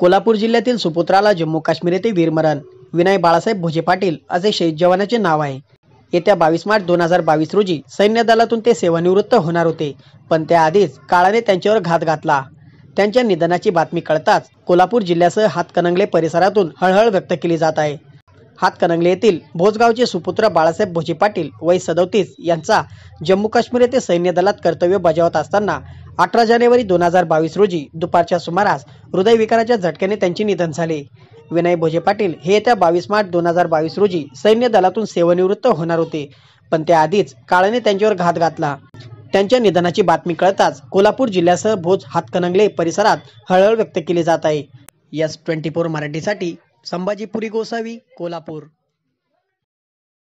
कोल्हापूर जिल्ह्यातील सुपुत्राला जम्मू काश्मीर येथे वीरमरण. विनय बाळासाहेब भोजे पाटील असे शहीद जवानाचे नाव आहे. येत्या बावीस मार्च दोन हजार बावीस रोजी सैन्य दलातून ते सेवानिवृत्त होणार होते पण त्याआधीच काळाने त्यांच्यावर घात घातला. त्यांच्या निधनाची बातमी कळताच कोल्हापूर जिल्ह्यासह हातकणंगले परिसरातून हळहळ व्यक्त केली जात आहे. हातकणंगले येथील भोजगावचे सुपुत्र बाळासाहेब भोजे पाटील वय सदोतीस यांचा जम्मू काश्मीर येथे सैन्य दलात कर्तव्य बजावत असताना अठरा जानेवारी दोन हजार बावीस रोजी दुपारच्या सुमारास हृदयविकाराच्या झटक्याने त्यांचे निधन झाले. विनय भोजे पाटील हे येत्या बावीस मार्च दोन हजार बावीस रोजी सैन्य दलातून सेवानिवृत्त होणार होते पण त्याआधीच काळाने त्यांच्यावर घात घातला. त्यांच्या निधनाची बातमी कळताच कोल्हापूर जिल्ह्यासह भोज हातकणंगले परिसरात हळहळ व्यक्त केली जात आहे. यस ट्वेंटी फोर मराठीसाठी संभाजीपुरी गोसावी कोल्हापूर.